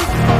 you